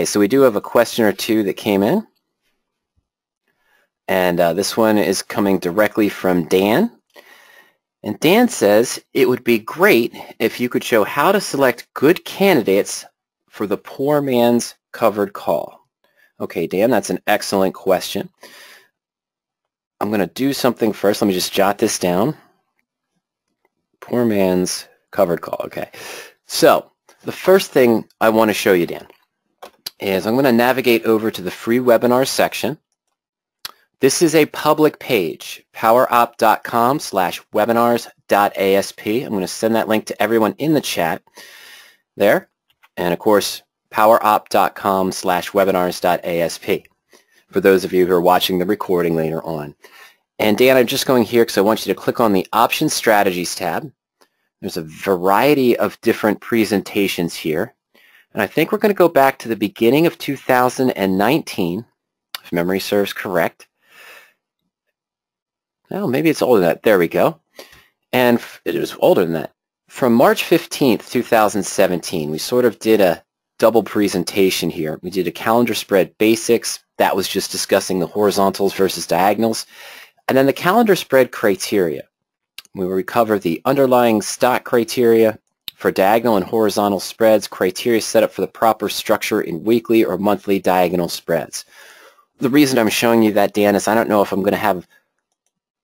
Okay, so we do have a question or two that came in. And uh, this one is coming directly from Dan. And Dan says, it would be great if you could show how to select good candidates for the poor man's covered call. Okay, Dan, that's an excellent question. I'm going to do something first. Let me just jot this down. Poor man's covered call. Okay. So the first thing I want to show you, Dan, is I'm going to navigate over to the free webinar section. This is a public page, poweropt.com slash webinars.asp. I'm going to send that link to everyone in the chat there. And of course, poweropt.com slash webinars.asp for those of you who are watching the recording later on. And Dan, I'm just going here because I want you to click on the Option Strategies tab. There's a variety of different presentations here. And I think we're going to go back to the beginning of 2019, if memory serves correct. Well, maybe it's older than that. There we go. And it was older than that. From March 15th, 2017, we sort of did a double presentation here. We did a calendar spread basics. That was just discussing the horizontals versus diagonals. And then the calendar spread criteria. We recover the underlying stock criteria for diagonal and horizontal spreads, criteria set up for the proper structure in weekly or monthly diagonal spreads. The reason I'm showing you that, Dan, is I don't know if I'm going to have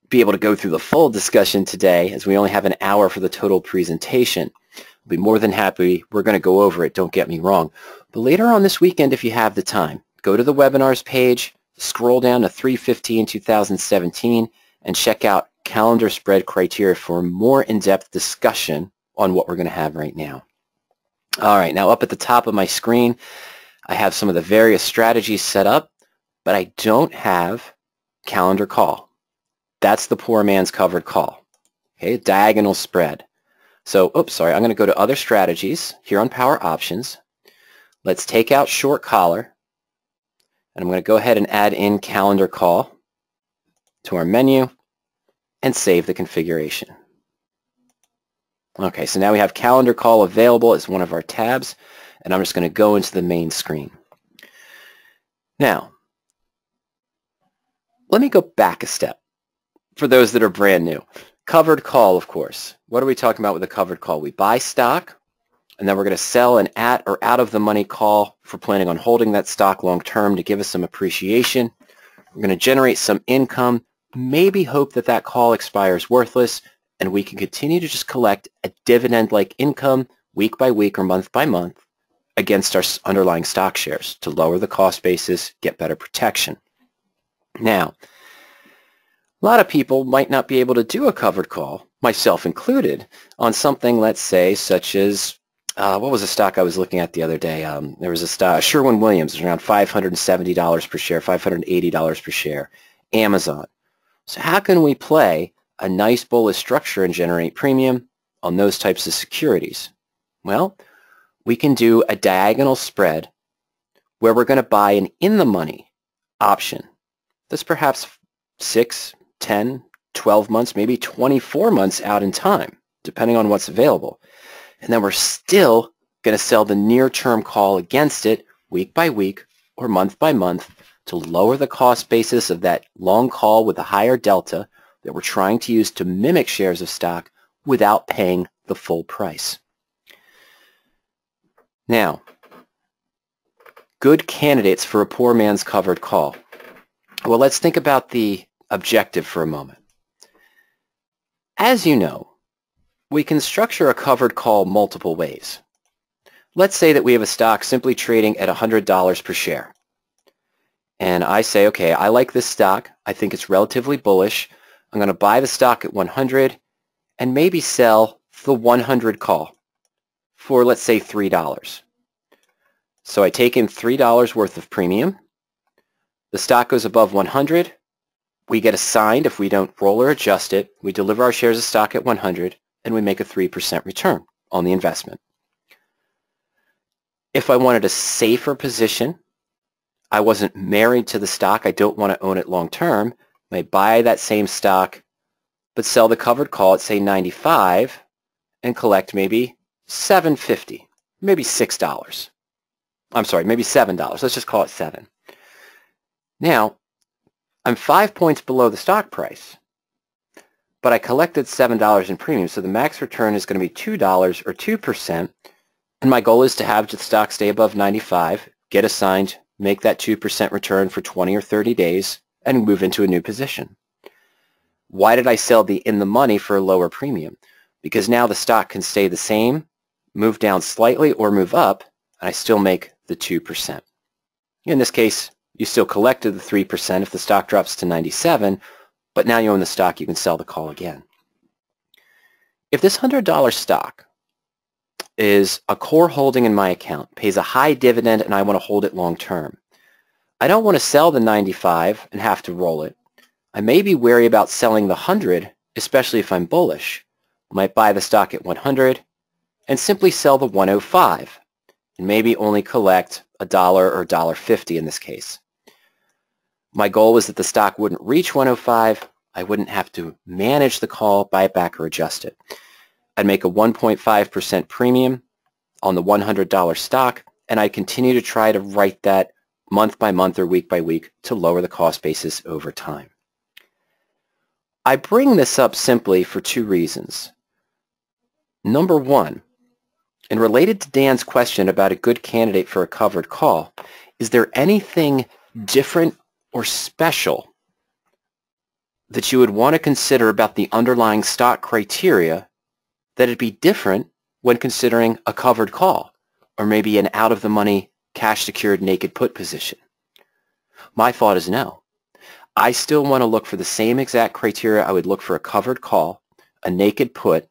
be able to go through the full discussion today as we only have an hour for the total presentation. I'll be more than happy. We're going to go over it, don't get me wrong. But later on this weekend, if you have the time, go to the webinars page, scroll down to 315-2017, and check out calendar spread criteria for more in-depth discussion on what we're going to have right now. All right, now up at the top of my screen, I have some of the various strategies set up, but I don't have calendar call. That's the poor man's covered call. Okay, diagonal spread. So, oops, sorry, I'm going to go to other strategies here on PowerOptions. Let's take out short collar, and I'm going to go ahead and add in calendar call to our menu and save the configuration. Okay, so now we have calendar call available as one of our tabs, and I'm just going to go into the main screen. Now, let me go back a step for those that are brand new. Covered call, of course. What are we talking about with a covered call? We buy stock, and then we're going to sell an at or out of the money call for planning on holding that stock long term to give us some appreciation. We're going to generate some income, maybe hope that that call expires worthless, and we can continue to just collect a dividend-like income week by week or month by month against our underlying stock shares to lower the cost basis, get better protection. Now, a lot of people might not be able to do a covered call, myself included, on something, let's say, such as, uh, what was the stock I was looking at the other day? Um, there was a stock, Sherwin-Williams, around $570 per share, $580 per share. Amazon. So how can we play a nice bullish structure and generate premium on those types of securities? Well, we can do a diagonal spread where we're going to buy an in-the-money option that's perhaps 6, 10, 12 months, maybe 24 months out in time, depending on what's available. And then we're still going to sell the near-term call against it week by week or month by month to lower the cost basis of that long call with a higher delta that we're trying to use to mimic shares of stock without paying the full price. Now, good candidates for a poor man's covered call. Well, let's think about the objective for a moment. As you know, we can structure a covered call multiple ways. Let's say that we have a stock simply trading at $100 per share. And I say, okay, I like this stock. I think it's relatively bullish. I'm going to buy the stock at 100 and maybe sell the 100 call for, let's say, $3. So I take in $3 worth of premium. The stock goes above 100. We get assigned if we don't roll or adjust it. We deliver our shares of stock at 100 and we make a 3% return on the investment. If I wanted a safer position, I wasn't married to the stock. I don't want to own it long term may buy that same stock, but sell the covered call at say 95 and collect maybe 750, maybe $6. I'm sorry, maybe $7. Let's just call it 7 Now, I'm five points below the stock price, but I collected $7 in premium, so the max return is going to be $2 or 2%, and my goal is to have the stock stay above 95, get assigned, make that 2% return for 20 or 30 days, and move into a new position. Why did I sell the in the money for a lower premium? Because now the stock can stay the same, move down slightly, or move up, and I still make the 2%. In this case, you still collected the 3% if the stock drops to 97, but now you own the stock, you can sell the call again. If this $100 stock is a core holding in my account, pays a high dividend, and I want to hold it long term, I don't want to sell the 95 and have to roll it. I may be wary about selling the 100, especially if I'm bullish. I might buy the stock at 100 and simply sell the 105 and maybe only collect a dollar or $1.50 in this case. My goal was that the stock wouldn't reach 105. I wouldn't have to manage the call, buy it back, or adjust it. I'd make a 1.5% premium on the $100 stock, and I'd continue to try to write that month by month or week by week to lower the cost basis over time. I bring this up simply for two reasons. Number one, and related to Dan's question about a good candidate for a covered call, is there anything hmm. different or special that you would want to consider about the underlying stock criteria that it'd be different when considering a covered call or maybe an out-of-the-money cash-secured naked put position? My thought is no. I still want to look for the same exact criteria I would look for a covered call, a naked put,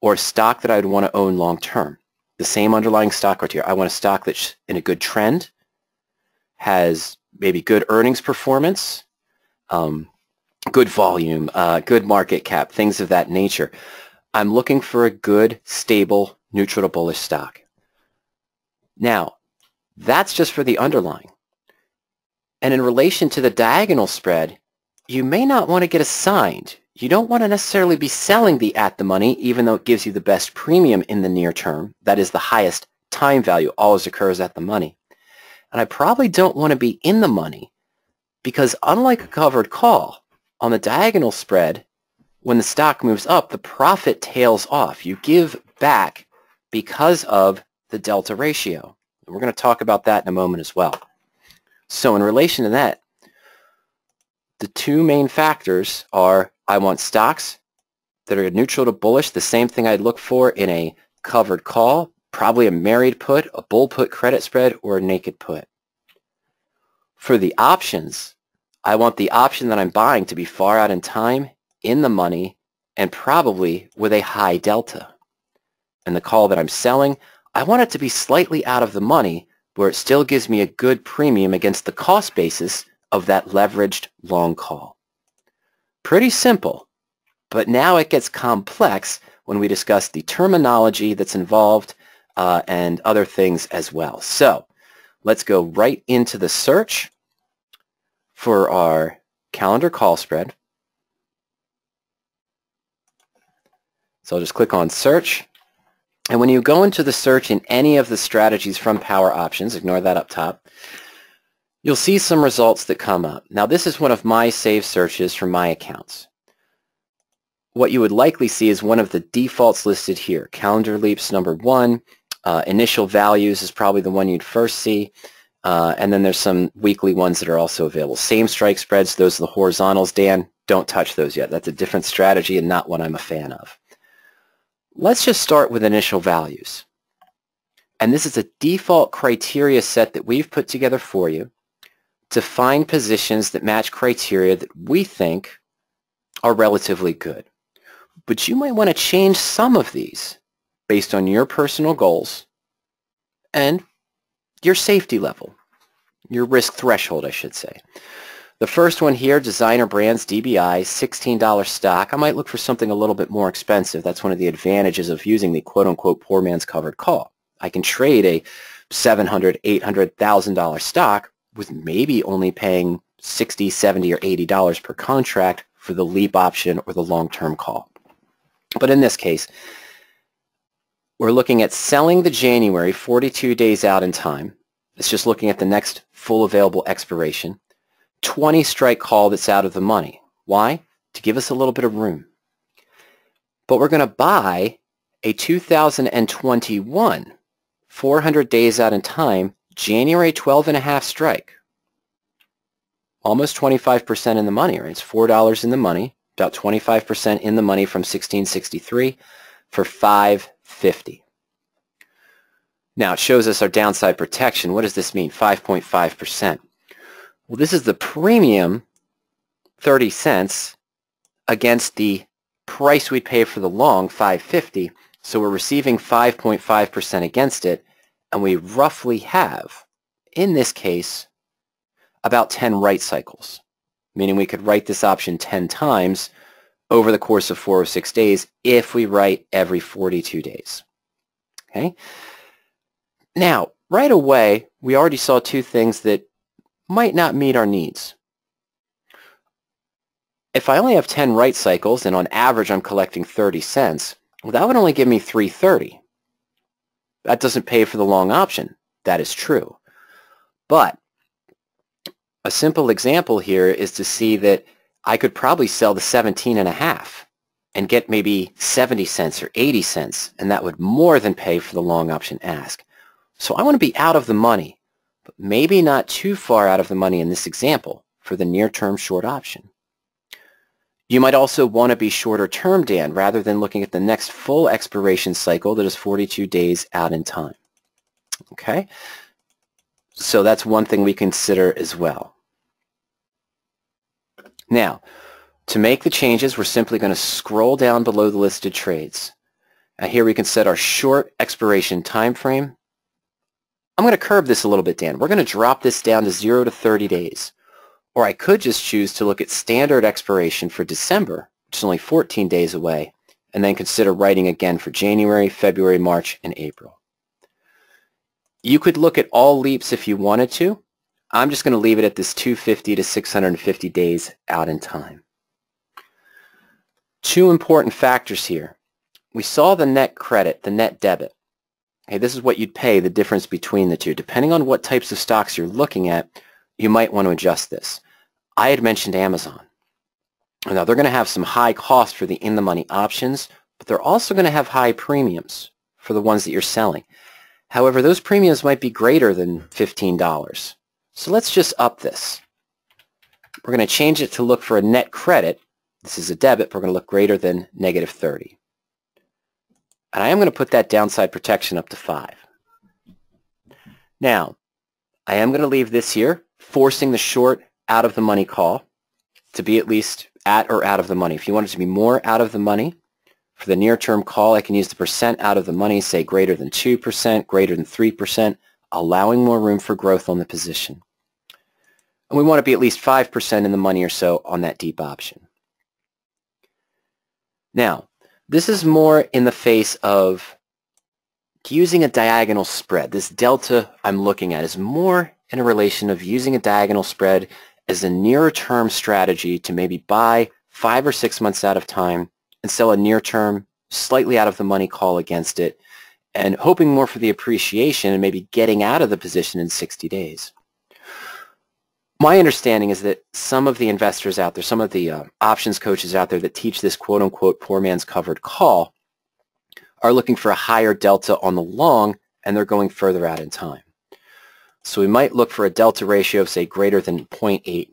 or a stock that I would want to own long term. The same underlying stock criteria. I want a stock that's in a good trend, has maybe good earnings performance, um, good volume, uh, good market cap, things of that nature. I'm looking for a good, stable, neutral to bullish stock. Now, that's just for the underlying. And in relation to the diagonal spread, you may not want to get assigned. You don't want to necessarily be selling the at the money, even though it gives you the best premium in the near term. That is the highest time value always occurs at the money. And I probably don't want to be in the money because unlike a covered call, on the diagonal spread, when the stock moves up, the profit tails off. You give back because of the delta ratio. We're going to talk about that in a moment as well. So in relation to that, the two main factors are I want stocks that are neutral to bullish, the same thing I'd look for in a covered call, probably a married put, a bull put credit spread, or a naked put. For the options, I want the option that I'm buying to be far out in time, in the money, and probably with a high delta. And the call that I'm selling, I want it to be slightly out of the money where it still gives me a good premium against the cost basis of that leveraged long call. Pretty simple, but now it gets complex when we discuss the terminology that's involved uh, and other things as well. So let's go right into the search for our calendar call spread. So I'll just click on search. And when you go into the search in any of the strategies from PowerOptions, ignore that up top, you'll see some results that come up. Now this is one of my saved searches from my accounts. What you would likely see is one of the defaults listed here. Calendar leaps number one, uh, initial values is probably the one you'd first see. Uh, and then there's some weekly ones that are also available. Same strike spreads, those are the horizontals. Dan, don't touch those yet. That's a different strategy and not one I'm a fan of. Let's just start with initial values. And this is a default criteria set that we've put together for you to find positions that match criteria that we think are relatively good. But you might want to change some of these based on your personal goals and your safety level, your risk threshold, I should say. The first one here, Designer Brands DBI, $16 stock. I might look for something a little bit more expensive. That's one of the advantages of using the quote-unquote poor man's covered call. I can trade a $700, $800,000 stock with maybe only paying 60, 70, or $80 per contract for the leap option or the long-term call. But in this case, we're looking at selling the January 42 days out in time It's just looking at the next full available expiration. 20 strike call that's out of the money. Why? To give us a little bit of room. But we're going to buy a 2021, 400 days out in time, January 12 and a half strike. Almost 25% in the money, right? It's $4 in the money, about 25% in the money from 1663 for 550. Now it shows us our downside protection. What does this mean? 5.5%. Well, this is the premium 30 cents against the price we'd pay for the long, 550. So we're receiving 5.5% against it, and we roughly have, in this case, about 10 write cycles, meaning we could write this option 10 times over the course of 406 days if we write every 42 days. Okay. Now, right away, we already saw two things that might not meet our needs. If I only have 10 write cycles and on average I'm collecting 30 cents, well, that would only give me 330. That doesn't pay for the long option. That is true. But a simple example here is to see that I could probably sell the 17 and a half and get maybe 70 cents or 80 cents, and that would more than pay for the long option ask. So I want to be out of the money, but maybe not too far out of the money in this example for the near-term short option. You might also want to be shorter term, Dan, rather than looking at the next full expiration cycle that is 42 days out in time. Okay? So that's one thing we consider as well. Now, to make the changes, we're simply going to scroll down below the listed trades. And here we can set our short expiration time frame. I'm going to curb this a little bit, Dan. We're going to drop this down to 0 to 30 days. Or I could just choose to look at standard expiration for December, which is only 14 days away, and then consider writing again for January, February, March, and April. You could look at all leaps if you wanted to. I'm just going to leave it at this 250 to 650 days out in time. Two important factors here. We saw the net credit, the net debit. Okay, this is what you'd pay, the difference between the two. Depending on what types of stocks you're looking at, you might want to adjust this. I had mentioned Amazon. Now, they're going to have some high cost for the in-the-money options, but they're also going to have high premiums for the ones that you're selling. However, those premiums might be greater than $15. So let's just up this. We're going to change it to look for a net credit. This is a debit. We're going to look greater than negative 30. And I am going to put that downside protection up to 5. Now, I am going to leave this here, forcing the short out of the money call to be at least at or out of the money. If you want it to be more out of the money, for the near-term call, I can use the percent out of the money, say greater than 2%, greater than 3%, allowing more room for growth on the position. And we want to be at least 5% in the money or so on that deep option. Now, this is more in the face of using a diagonal spread. This delta I'm looking at is more in a relation of using a diagonal spread as a nearer term strategy to maybe buy five or six months out of time and sell a near-term, slightly out of the money call against it and hoping more for the appreciation and maybe getting out of the position in 60 days. My understanding is that some of the investors out there, some of the uh, options coaches out there that teach this quote-unquote poor man's covered call are looking for a higher delta on the long and they're going further out in time. So we might look for a delta ratio of say greater than 0.8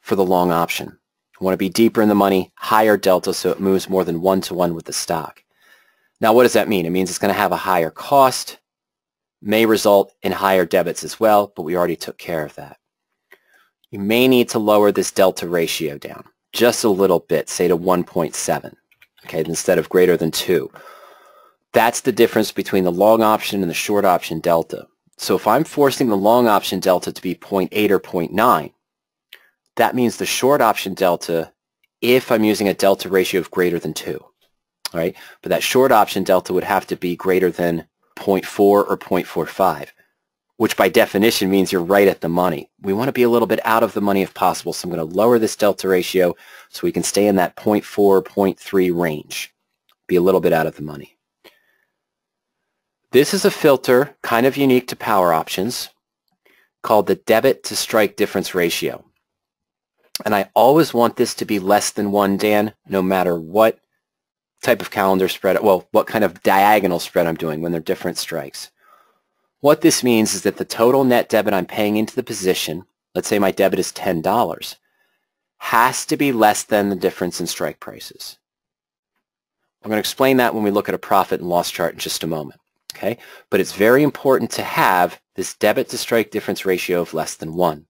for the long option. You want to be deeper in the money, higher delta, so it moves more than one-to-one with the stock. Now, what does that mean? It means it's going to have a higher cost, may result in higher debits as well, but we already took care of that. You may need to lower this delta ratio down just a little bit, say to 1.7, okay, instead of greater than 2. That's the difference between the long option and the short option delta. So if I'm forcing the long option delta to be 0.8 or 0.9, that means the short option delta if I'm using a delta ratio of greater than 2. All right, but that short option delta would have to be greater than 0.4 or 0.45, which by definition means you're right at the money. We want to be a little bit out of the money if possible, so I'm going to lower this delta ratio so we can stay in that 0.4, 0.3 range, be a little bit out of the money. This is a filter kind of unique to PowerOptions called the debit to strike difference ratio. And I always want this to be less than 1, Dan, no matter what type of calendar spread, well, what kind of diagonal spread I'm doing when they're different strikes. What this means is that the total net debit I'm paying into the position, let's say my debit is $10, has to be less than the difference in strike prices. I'm going to explain that when we look at a profit and loss chart in just a moment. Okay, But it's very important to have this debit to strike difference ratio of less than 1.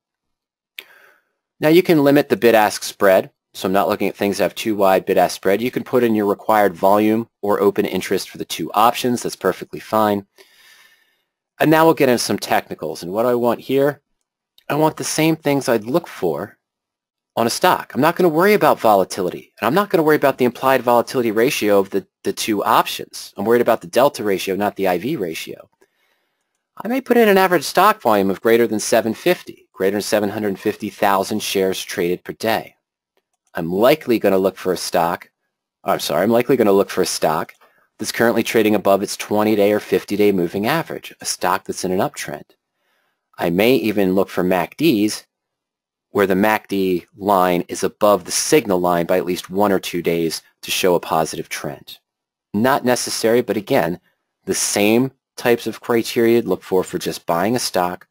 Now you can limit the bid-ask spread. So I'm not looking at things that have too wide bid-ask spread. You can put in your required volume or open interest for the two options. That's perfectly fine. And now we'll get into some technicals. And what I want here, I want the same things I'd look for on a stock. I'm not going to worry about volatility. And I'm not going to worry about the implied volatility ratio of the, the two options. I'm worried about the delta ratio, not the IV ratio. I may put in an average stock volume of greater than 750, greater than 750,000 shares traded per day. I'm likely going to look for a stock, I'm sorry, I'm likely going to look for a stock that's currently trading above its 20-day or 50-day moving average, a stock that's in an uptrend. I may even look for MACDs where the MACD line is above the signal line by at least one or two days to show a positive trend. Not necessary, but again, the same types of criteria you'd look for for just buying a stock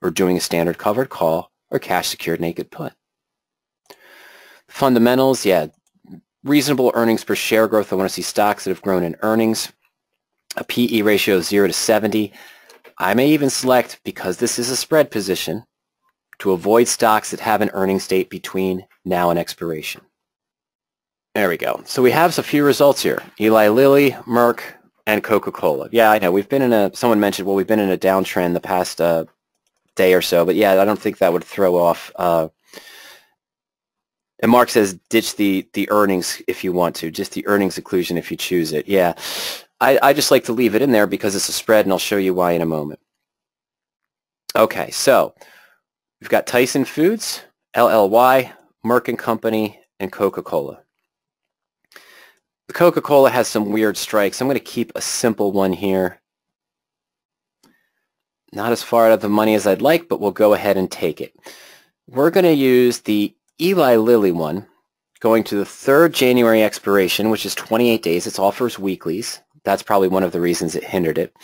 or doing a standard covered call or cash secured naked put. Fundamentals, yeah, reasonable earnings per share growth. I want to see stocks that have grown in earnings. A PE ratio of 0 to 70. I may even select, because this is a spread position, to avoid stocks that have an earnings date between now and expiration. There we go. So we have a few results here. Eli Lilly, Merck, and Coca-Cola. Yeah, I know. We've been in a, someone mentioned, well, we've been in a downtrend the past uh, day or so. But yeah, I don't think that would throw off uh, and Mark says, ditch the, the earnings if you want to, just the earnings inclusion if you choose it. Yeah, I, I just like to leave it in there because it's a spread, and I'll show you why in a moment. Okay, so we've got Tyson Foods, LLY, Merck & Company, and Coca-Cola. Coca-Cola has some weird strikes. I'm going to keep a simple one here. Not as far out of the money as I'd like, but we'll go ahead and take it. We're going to use the Eli Lilly one, going to the third January expiration, which is 28 days. It's offers weeklies. That's probably one of the reasons it hindered it.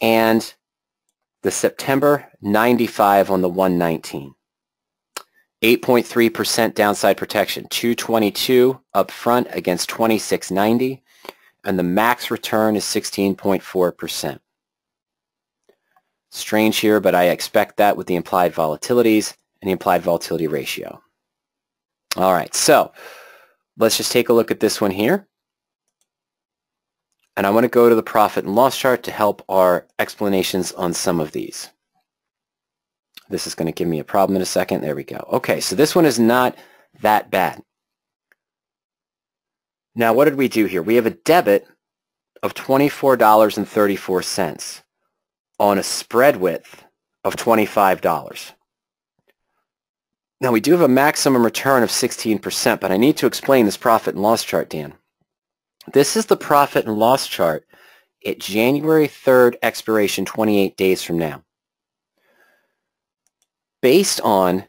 And the September 95 on the 119. 8.3% downside protection, 222 up front against 2690, and the max return is 16.4%. Strange here, but I expect that with the implied volatilities and the implied volatility ratio. All right, so let's just take a look at this one here. And I want to go to the profit and loss chart to help our explanations on some of these. This is going to give me a problem in a second. There we go. Okay, so this one is not that bad. Now, what did we do here? We have a debit of $24.34 on a spread width of $25. Now we do have a maximum return of 16%, but I need to explain this profit and loss chart, Dan. This is the profit and loss chart at January 3rd expiration 28 days from now. Based on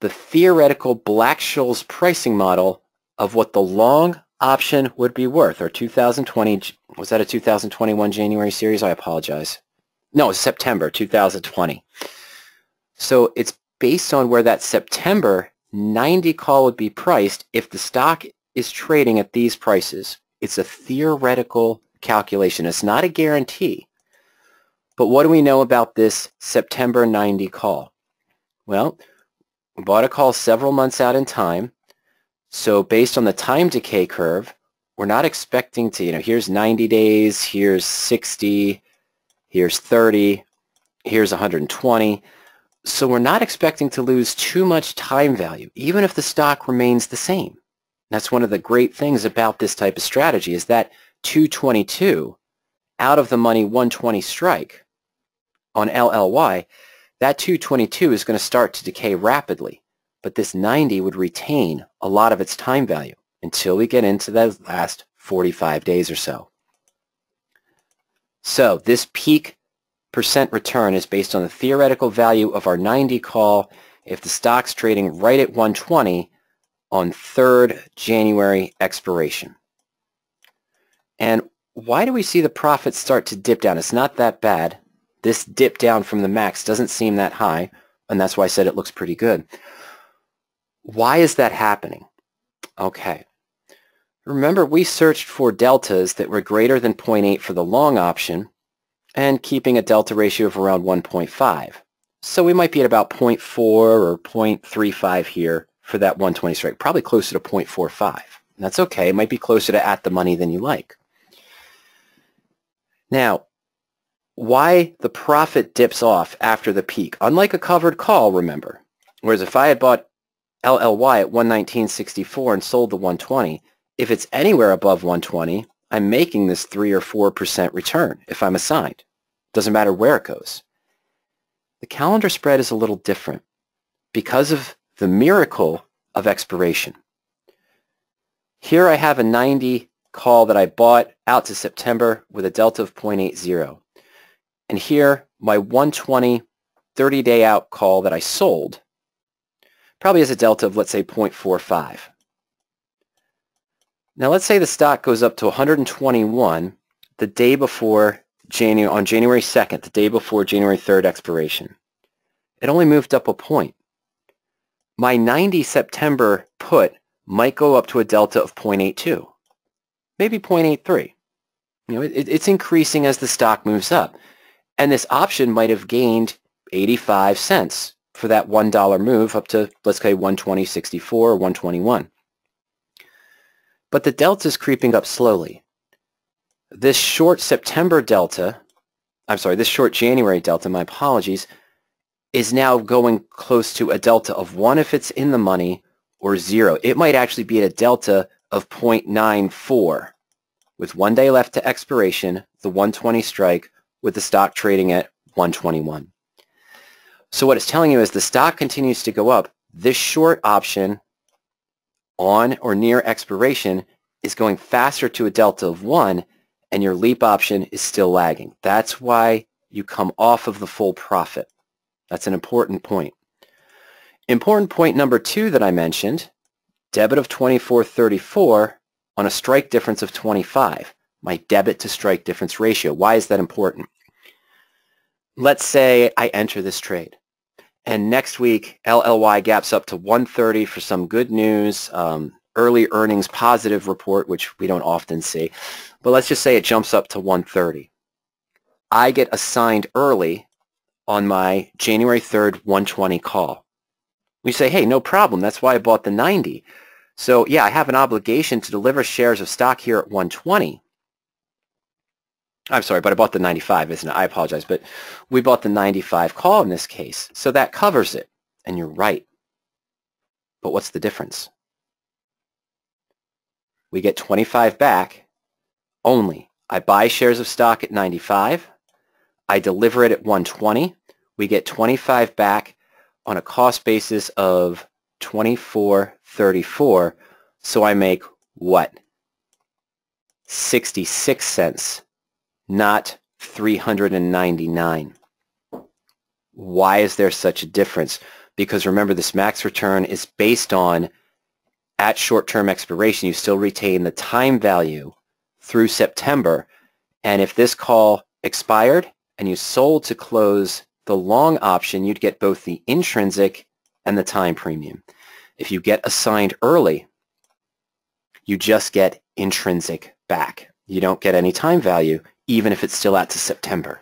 the theoretical Black-Scholes pricing model of what the long option would be worth, or 2020, was that a 2021 January series? I apologize. No, September 2020. So it's based on where that September 90 call would be priced if the stock is trading at these prices. It's a theoretical calculation. It's not a guarantee. But what do we know about this September 90 call? Well, we bought a call several months out in time. So based on the time decay curve, we're not expecting to, you know, here's 90 days, here's 60, here's 30, here's 120. So we're not expecting to lose too much time value, even if the stock remains the same. That's one of the great things about this type of strategy is that 222 out of the money 120 strike on LLY, that 222 is going to start to decay rapidly, but this 90 would retain a lot of its time value until we get into the last 45 days or so. So this peak return is based on the theoretical value of our 90 call if the stock's trading right at 120 on 3rd January expiration. And why do we see the profits start to dip down? It's not that bad. This dip down from the max doesn't seem that high, and that's why I said it looks pretty good. Why is that happening? Okay. Remember, we searched for deltas that were greater than 0.8 for the long option and keeping a delta ratio of around 1.5. So we might be at about 0.4 or 0.35 here for that 120 strike, probably closer to 0.45. And that's okay. It might be closer to at the money than you like.19 why the profit dips off after the peak. Unlike a covered call, remember. Whereas if I had bought LLY at 119.64 and sold the 120, if it's anywhere above 120, I'm making this 3 or 4% return if I'm assigned. Doesn't matter where it goes. The calendar spread is a little different because of the miracle of expiration. Here I have a 90 call that I bought out to September with a delta of 0.80. And here, my 120 30-day out call that I sold probably has a delta of, let's say, 0.45. Now, let's say the stock goes up to 121 the day before January, on January 2nd, the day before January 3rd expiration. It only moved up a point. My 90 September put might go up to a delta of 0.82, maybe 0.83. You know, it, it's increasing as the stock moves up. And this option might have gained 85 cents for that $1 move up to, let's say, 120.64 or 121. But the delta is creeping up slowly. This short September delta, I'm sorry, this short January delta, my apologies, is now going close to a delta of 1 if it's in the money or 0. It might actually be at a delta of 0.94. With one day left to expiration, the 120 strike with the stock trading at 121. So what it's telling you is the stock continues to go up. This short option on or near expiration is going faster to a delta of 1 and your leap option is still lagging. That's why you come off of the full profit. That's an important point. Important point number two that I mentioned, debit of 2434 on a strike difference of 25 my debit to strike difference ratio. Why is that important? Let's say I enter this trade and next week LLY gaps up to 130 for some good news, um, early earnings positive report, which we don't often see. But let's just say it jumps up to 130. I get assigned early on my January 3rd 120 call. We say, hey, no problem. That's why I bought the 90. So yeah, I have an obligation to deliver shares of stock here at 120. I'm sorry, but I bought the 95, isn't it? I apologize, but we bought the 95 call in this case, so that covers it. And you're right. But what's the difference? We get 25 back only. I buy shares of stock at 95. I deliver it at 120. We get 25 back on a cost basis of 24.34. So I make what? 66 cents not 399. Why is there such a difference? Because remember, this max return is based on at short-term expiration, you still retain the time value through September. And if this call expired and you sold to close the long option, you'd get both the intrinsic and the time premium. If you get assigned early, you just get intrinsic back. You don't get any time value even if it's still out to September.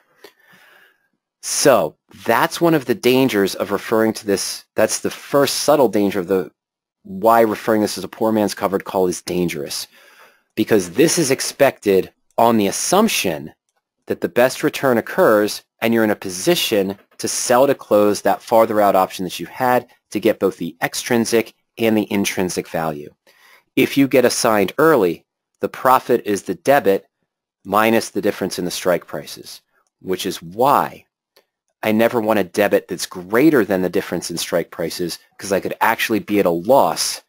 So that's one of the dangers of referring to this. That's the first subtle danger of the why referring this as a poor man's covered call is dangerous. Because this is expected on the assumption that the best return occurs and you're in a position to sell to close that farther out option that you had to get both the extrinsic and the intrinsic value. If you get assigned early, the profit is the debit minus the difference in the strike prices, which is why I never want a debit that's greater than the difference in strike prices because I could actually be at a loss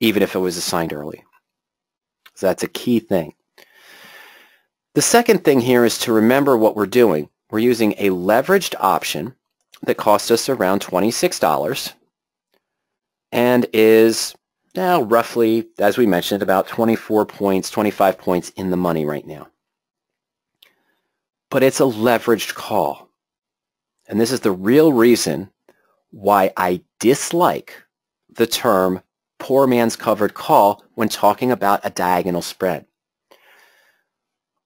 even if it was assigned early. So that's a key thing. The second thing here is to remember what we're doing. we're using a leveraged option that cost us around $26 and is now roughly, as we mentioned, about 24 points, 25 points in the money right now. But it's a leveraged call. And this is the real reason why I dislike the term poor man's covered call when talking about a diagonal spread.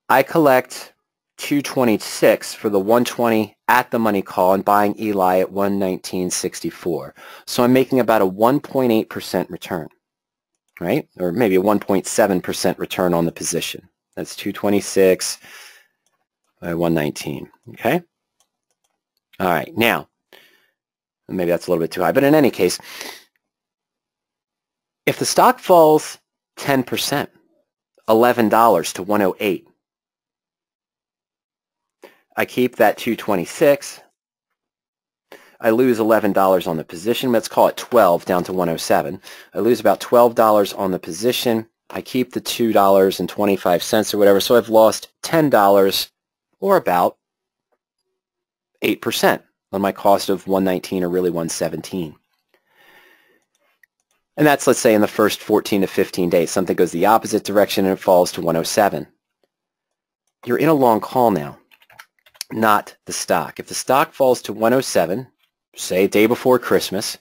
I collect 226 for the 120 at the money call and buying Eli at 119.64. So I'm making about a 1.8% return, right? Or maybe a 1.7% return on the position. That's 226 by 119, okay? All right, now, maybe that's a little bit too high, but in any case, if the stock falls 10%, $11 to 108, I keep that 226. I lose $11 on the position. Let's call it 12 down to 107. I lose about $12 on the position. I keep the $2.25 or whatever, so I've lost $10 or about 8% on my cost of 119 or really 117. And that's, let's say, in the first 14 to 15 days. Something goes the opposite direction and it falls to 107. You're in a long call now, not the stock. If the stock falls to 107, say day before Christmas,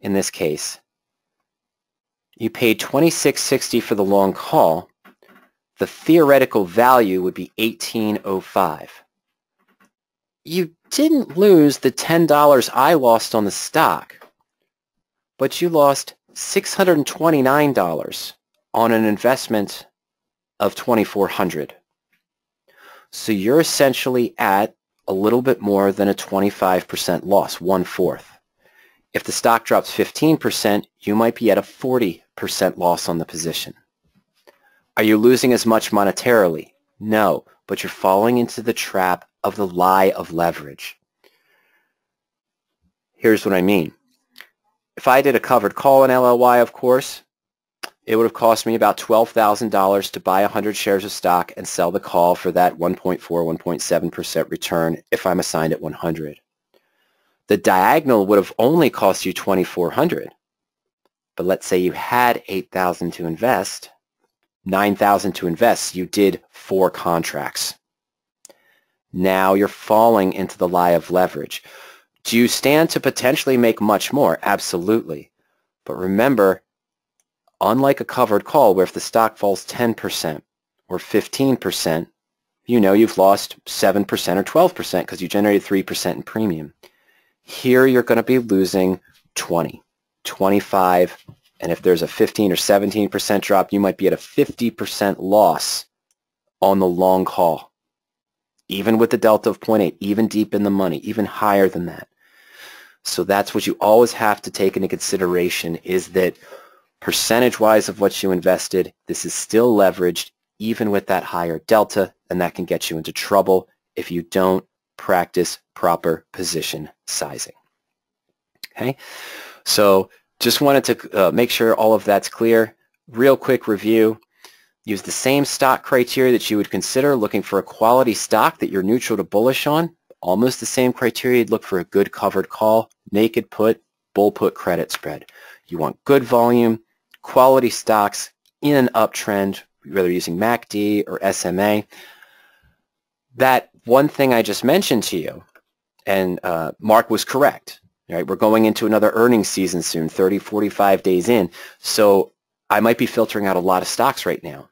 in this case, you paid 26.60 for the long call, the theoretical value would be 1805. You didn't lose the $10 I lost on the stock but you lost $629 on an investment of 2400 So you're essentially at a little bit more than a 25% loss, one-fourth. If the stock drops 15%, you might be at a 40% loss on the position. Are you losing as much monetarily? No, but you're falling into the trap of the lie of leverage. Here's what I mean. If I did a covered call in LLY, of course, it would have cost me about $12,000 to buy 100 shares of stock and sell the call for that 1.4, 1.7% return if I'm assigned at 100. The diagonal would have only cost you 2,400. But let's say you had 8,000 to invest, 9,000 to invest, you did four contracts. Now you're falling into the lie of leverage. Do you stand to potentially make much more? Absolutely. But remember, unlike a covered call where if the stock falls 10% or 15%, you know you've lost 7% or 12% because you generated 3% in premium. Here you're going to be losing 20, 25, and if there's a 15 or 17% drop, you might be at a 50% loss on the long call. Even with the delta of 0.8, even deep in the money, even higher than that. So that's what you always have to take into consideration is that percentage-wise of what you invested, this is still leveraged even with that higher delta, and that can get you into trouble if you don't practice proper position sizing. Okay, so just wanted to uh, make sure all of that's clear. Real quick review. Use the same stock criteria that you would consider looking for a quality stock that you're neutral to bullish on almost the same criteria you'd look for a good covered call, naked put, bull put credit spread. You want good volume, quality stocks in an uptrend, whether using MACD or SMA. That one thing I just mentioned to you, and uh, Mark was correct, right? We're going into another earnings season soon, 30, 45 days in. So I might be filtering out a lot of stocks right now.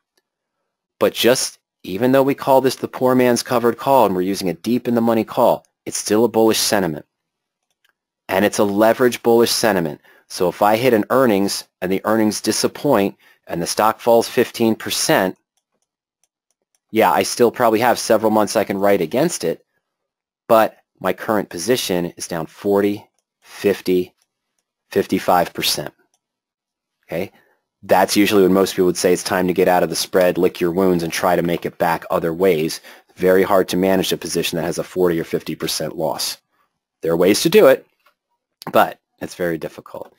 But just even though we call this the poor man's covered call and we're using a deep in the money call, it's still a bullish sentiment. And it's a leverage bullish sentiment. So if I hit an earnings and the earnings disappoint and the stock falls 15%, yeah, I still probably have several months I can write against it, but my current position is down 40, 50, 55%. Okay? that's usually when most people would say it's time to get out of the spread, lick your wounds, and try to make it back other ways. Very hard to manage a position that has a 40 or 50% loss. There are ways to do it, but it's very difficult.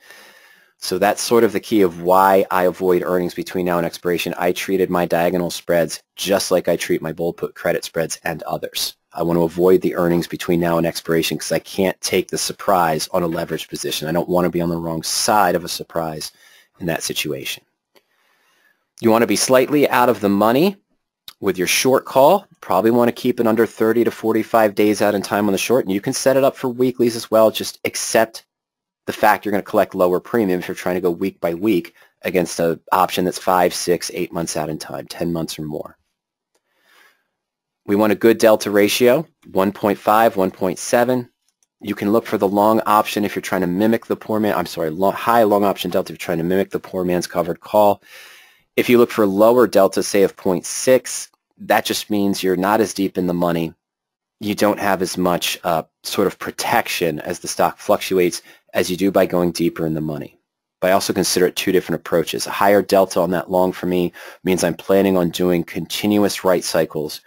So that's sort of the key of why I avoid earnings between now and expiration. I treated my diagonal spreads just like I treat my bull put credit spreads and others. I want to avoid the earnings between now and expiration because I can't take the surprise on a leverage position. I don't want to be on the wrong side of a surprise in that situation. You want to be slightly out of the money with your short call. Probably want to keep it under 30 to 45 days out in time on the short, and you can set it up for weeklies as well. Just accept the fact you're going to collect lower premium if you're trying to go week by week against an option that's five, six, eight months out in time, 10 months or more. We want a good delta ratio, 1.5, 1.7. You can look for the long option if you're trying to mimic the poor man. I'm sorry, long, high long option delta if you're trying to mimic the poor man's covered call. If you look for lower delta, say of 0.6, that just means you're not as deep in the money. You don't have as much uh, sort of protection as the stock fluctuates as you do by going deeper in the money. But I also consider it two different approaches. A higher delta on that long for me means I'm planning on doing continuous write cycles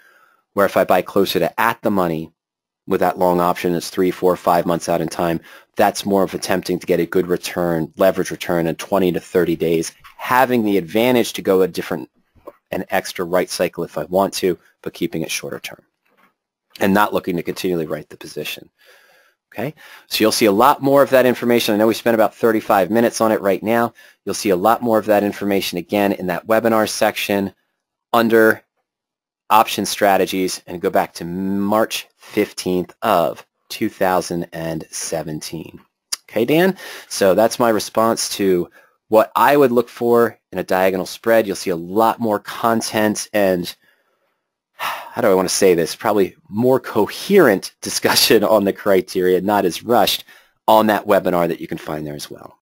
where if I buy closer to at the money with that long option that's three, four, five months out in time, that's more of attempting to get a good return, leverage return in 20 to 30 days, having the advantage to go a different, an extra write cycle if I want to, but keeping it shorter term and not looking to continually write the position. Okay, so you'll see a lot more of that information. I know we spent about 35 minutes on it right now. You'll see a lot more of that information again in that webinar section under option strategies and go back to March 15th of 2017. Okay, Dan? So that's my response to what I would look for in a diagonal spread. You'll see a lot more content and how do I want to say this? Probably more coherent discussion on the criteria, not as rushed on that webinar that you can find there as well.